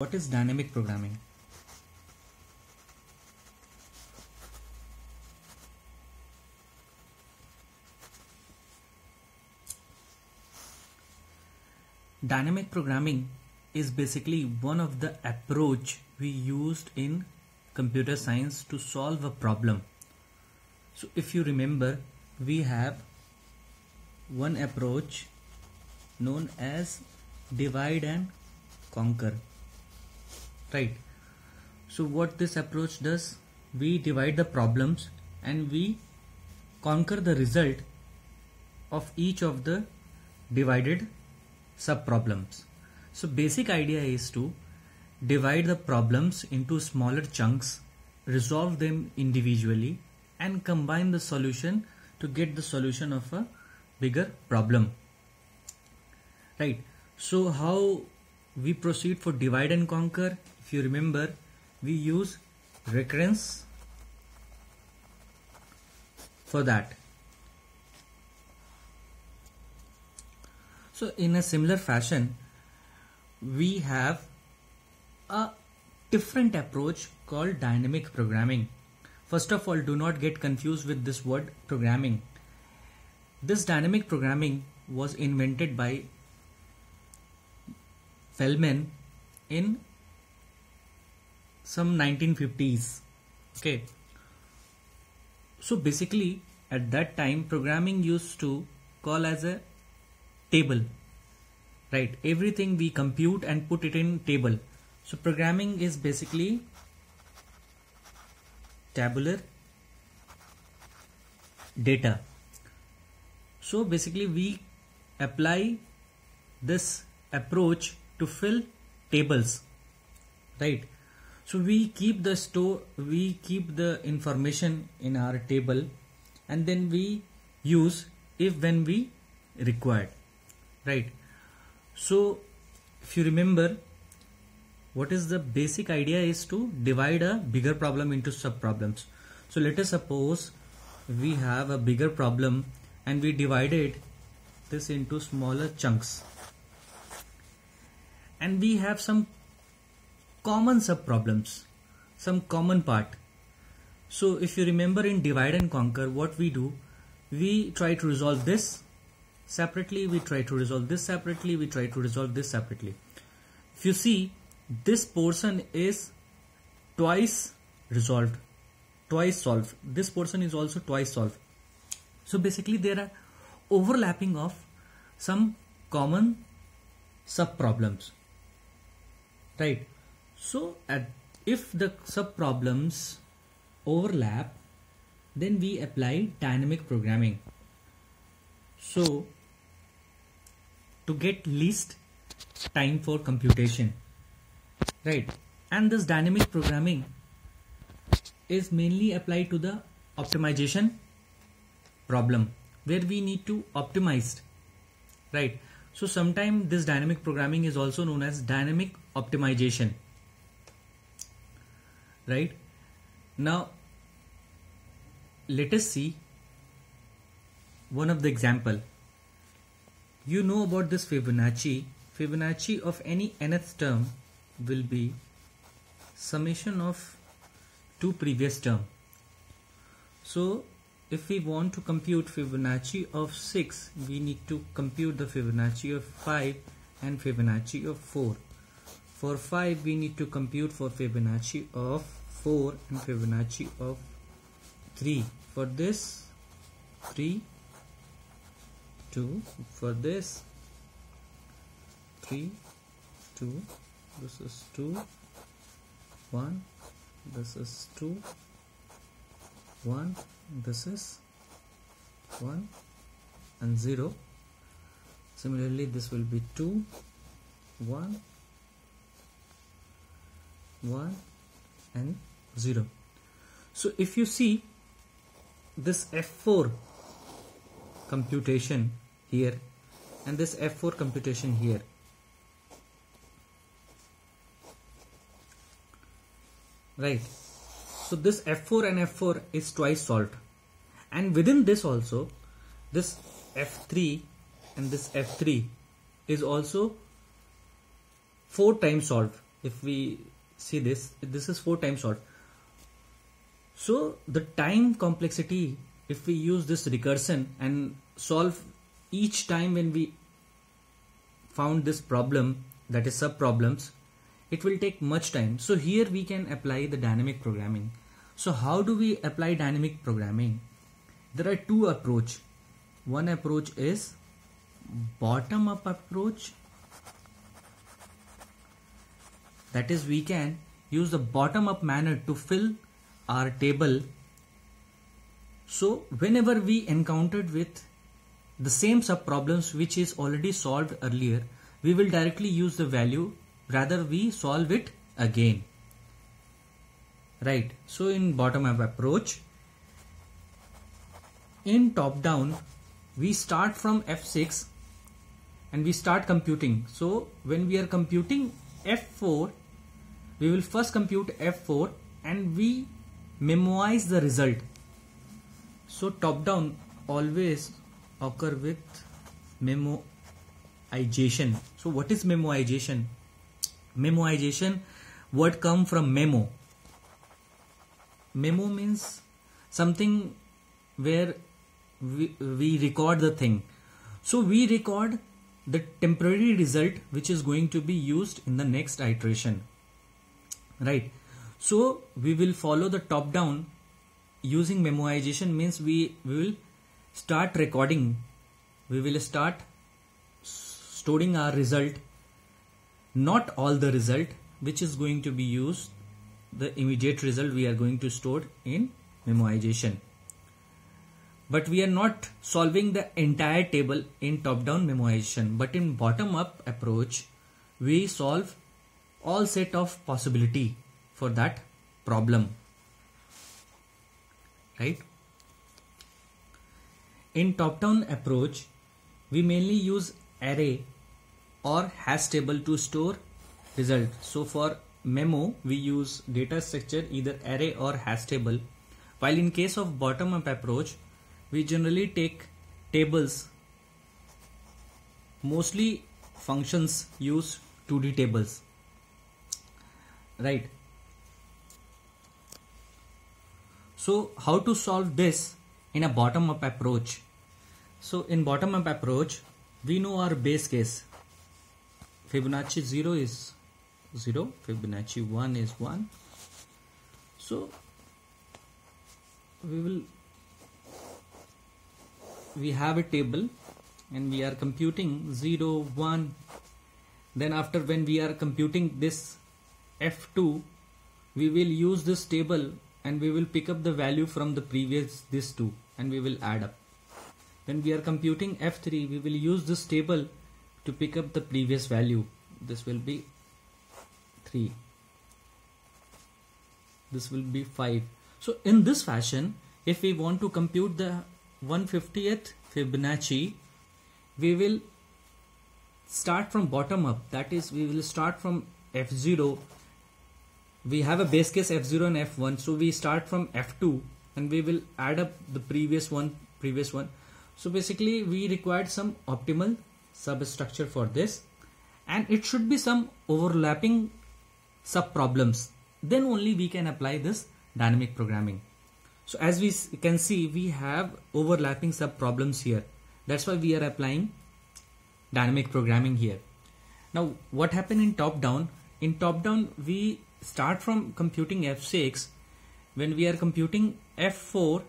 What is dynamic programming? Dynamic programming is basically one of the approach we used in computer science to solve a problem. So if you remember, we have one approach known as divide and conquer right. So what this approach does we divide the problems and we conquer the result of each of the divided sub problems so basic idea is to divide the problems into smaller chunks resolve them individually and combine the solution to get the solution of a bigger problem. Right. So how we proceed for divide and conquer if you remember we use recurrence for that. So in a similar fashion we have a different approach called dynamic programming. First of all do not get confused with this word programming. This dynamic programming was invented by Bellman in some 1950s okay. So basically at that time programming used to call as a table right? Everything we compute and put it in table. So programming is basically tabular data. So basically we apply this approach to fill tables right so we keep the store we keep the information in our table and then we use if when we required right? So if you remember what is the basic idea is to divide a bigger problem into sub problems so let us suppose we have a bigger problem and we divided this into smaller chunks. And we have some common sub problems, some common part. So if you remember in divide and conquer, what we do, we try to resolve this separately, we try to resolve this separately, we try to resolve this separately. If you see, this portion is twice resolved, twice solved. This portion is also twice solved. So basically there are overlapping of some common sub problems right so at, if the sub problems overlap then we apply dynamic programming. So to get least time for computation right? And this dynamic programming is mainly applied to the optimization problem where we need to optimize right? So sometimes this dynamic programming is also known as dynamic optimization right? Now let us see one of the example. You know about this Fibonacci. Fibonacci of any nth term will be summation of two previous term. So if we want to compute Fibonacci of 6 we need to compute the Fibonacci of 5 and Fibonacci of 4 for 5 we need to compute for Fibonacci of 4 and Fibonacci of 3 for this 3 2 for this 3 2 this is 2 1 this is 2 1 this is 1 and 0 similarly this will be 2 1 1 and 0 so if you see this f4 computation here and this f4 computation here right? So this f4 and f4 is twice solved and within this also this f3 and this f3 is also four times solved if we see this this is 4 times short so the time complexity if we use this recursion and solve each time when we found this problem that is sub problems it will take much time. So here we can apply the dynamic programming. So how do we apply dynamic programming? There are two approach. One approach is bottom up approach. That is we can use the bottom up manner to fill our table. So whenever we encountered with the same sub problems which is already solved earlier we will directly use the value rather we solve it again. Right. So in bottom up approach in top down we start from f6 and we start computing. So when we are computing f4 we will first compute f4 and we memorize the result. So top down always occur with memoization. So what is memoization? Memoization word come from memo. Memo means something where we, we record the thing. So we record the temporary result which is going to be used in the next iteration. Right so we will follow the top down using memoization means we, we will start recording. We will start storing our result not all the result which is going to be used the immediate result we are going to store in memoization. But we are not solving the entire table in top down memoization but in bottom up approach we solve all set of possibility for that problem. Right? In top down approach we mainly use array or hash table to store result. So for memo we use data structure either array or hash table. While in case of bottom up approach we generally take tables mostly functions use 2d tables. Right so how to solve this in a bottom up approach? So in bottom up approach we know our base case. Fibonacci 0 is 0 Fibonacci 1 is 1 so we will we have a table and we are computing 0 1 then after when we are computing this f2 we will use this table and we will pick up the value from the previous this two and we will add up. When we are computing f3 we will use this table to pick up the previous value. This will be 3 this will be 5 so in this fashion if we want to compute the 150th Fibonacci we will start from bottom up. That is we will start from f0 we have a base case f0 and f1 so we start from f2 and we will add up the previous one previous one. So basically we required some optimal substructure for this and it should be some overlapping sub problems then only we can apply this dynamic programming. So as we can see we have overlapping sub problems here. That's why we are applying dynamic programming here. Now what happened in top down? In top down we start from computing f6 when we are computing f4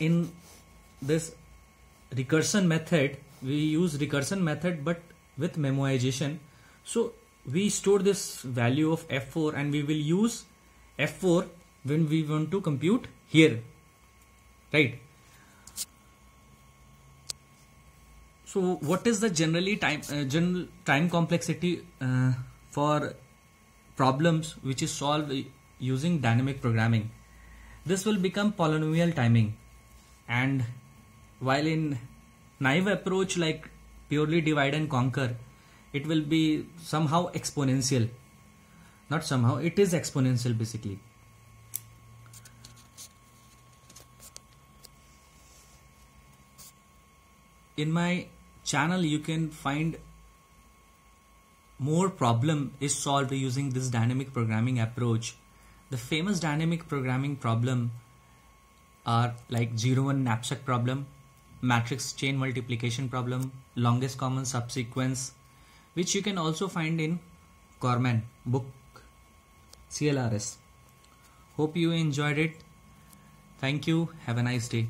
in this recursion method we use recursion method but with memoization. So we store this value of f4 and we will use f4 when we want to compute here. Right? So what is the generally time uh, general time complexity uh, for problems which is solved using dynamic programming. This will become polynomial timing. And while in naive approach like purely divide and conquer it will be somehow exponential. Not somehow it is exponential basically. In my channel you can find more problem is solved using this dynamic programming approach. The famous dynamic programming problem are like 0 1 knapsack problem, matrix chain multiplication problem, longest common subsequence, which you can also find in Cormen book CLRS. Hope you enjoyed it. Thank you. Have a nice day.